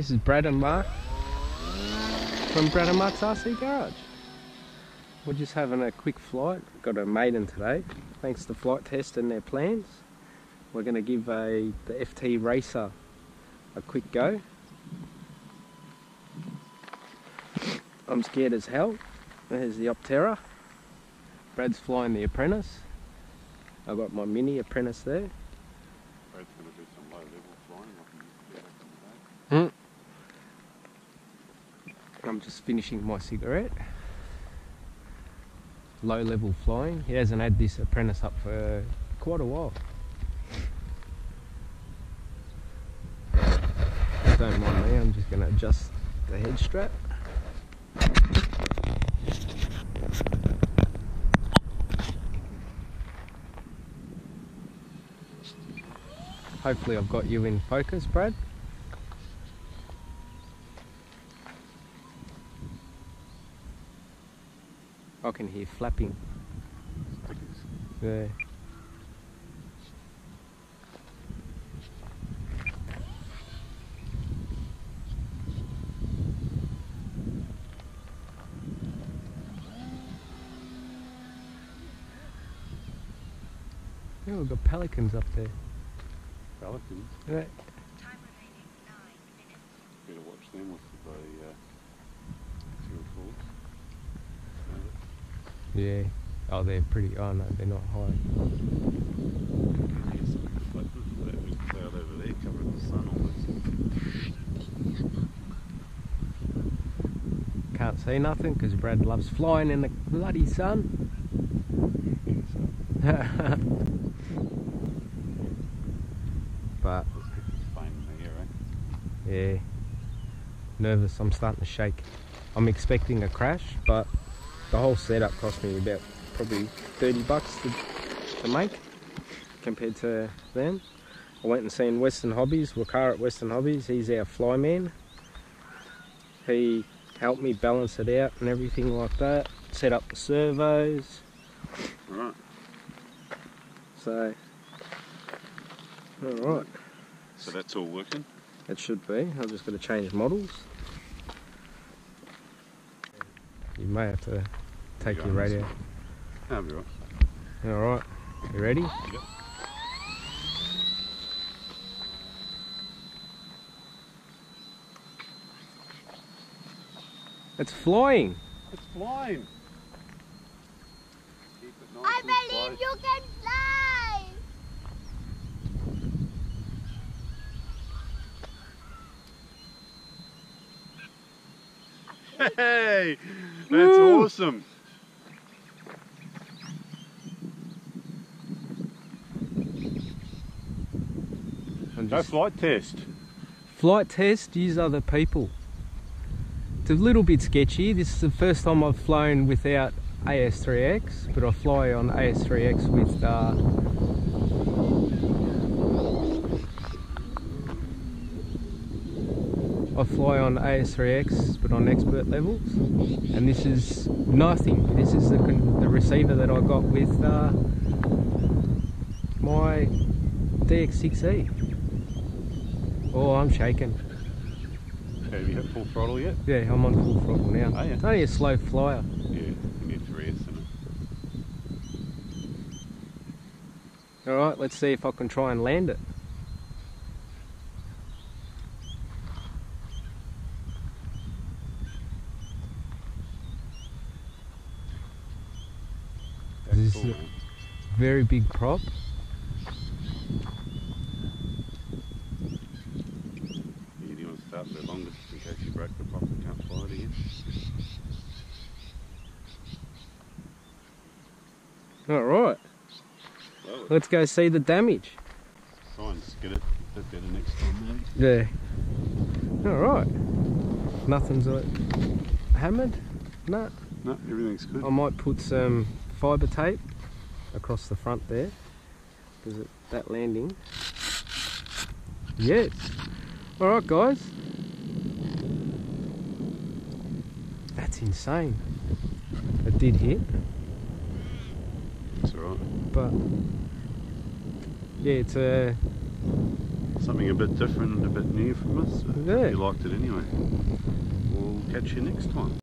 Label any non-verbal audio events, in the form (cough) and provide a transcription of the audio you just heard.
This is Brad and Mark from Brad and Mark's RC Garage. We're just having a quick flight. Got a maiden today. Thanks to Flite Test and their plans. We're going to give a the FT Racer a quick go. I'm scared as hell. There's the Opterra. Brad's flying the Apprentice. I've got my mini Apprentice there. Brad's going to do some low level flying. I can get up in the day. I'm just finishing my cigarette. Low level flying. He hasn't had this apprentice up for quite a while. Don't mind me, I'm just going to adjust the head strap. Hopefully I've got you in focus, Brad. I can hear flapping. Yeah. Yeah, we've got pelicans up there. Pelicans. Yeah. Time remaining nine minutes. Better watch them with the uh, Yeah. Oh, they're pretty. Oh no, they're not high. Can't see nothing because Brad loves flying in the bloody sun. (laughs) but yeah, nervous. I'm starting to shake. I'm expecting a crash, but the whole setup cost me about probably 30 bucks to, to make compared to them. I went and seen Western Hobbies, Wakar at Western Hobbies. He's our flyman. He helped me balance it out and everything like that. Set up the servos. Right. So, all right. So that's all working. It should be. I've just got to change models. You may have to take Go your radio. That'll be right. All right. You ready? Yep. It's flying. It's flying. Keep it nice I believe slow. you can fly! Hey, that's Woo. awesome. I'm No flight test. Flight test, use other people. It's a little bit sketchy. This is the first time I've flown without AS3X, but I fly on AS3X with uh, I fly on AS3X, but on expert levels, and this is nothing. This is the, con- the receiver that I got with uh, my DX6E. Oh, I'm shaking. Have you hit full throttle yet? Yeah, I'm on full throttle now. Oh, yeah. It's only a slow flyer. Yeah, you need to rest. Alright, let's see if I can try and land it. That's This cool, is- man. Very big prop. Yeah, do you want to start the longest in case you break the prop and can't fly it again? Alright, Well, let's go see the damage. try and get it a bit better next time, maybe. Yeah. Alright. Nothing's like hammered? No. No, everything's good. I might put some fibre tape across the front there because that landing. Yes. Alright, guys. That's insane. It did hit, It's alright. but yeah, it's a Something a bit different, a bit new from us. Yeah. You liked it anyway. We'll catch you next time.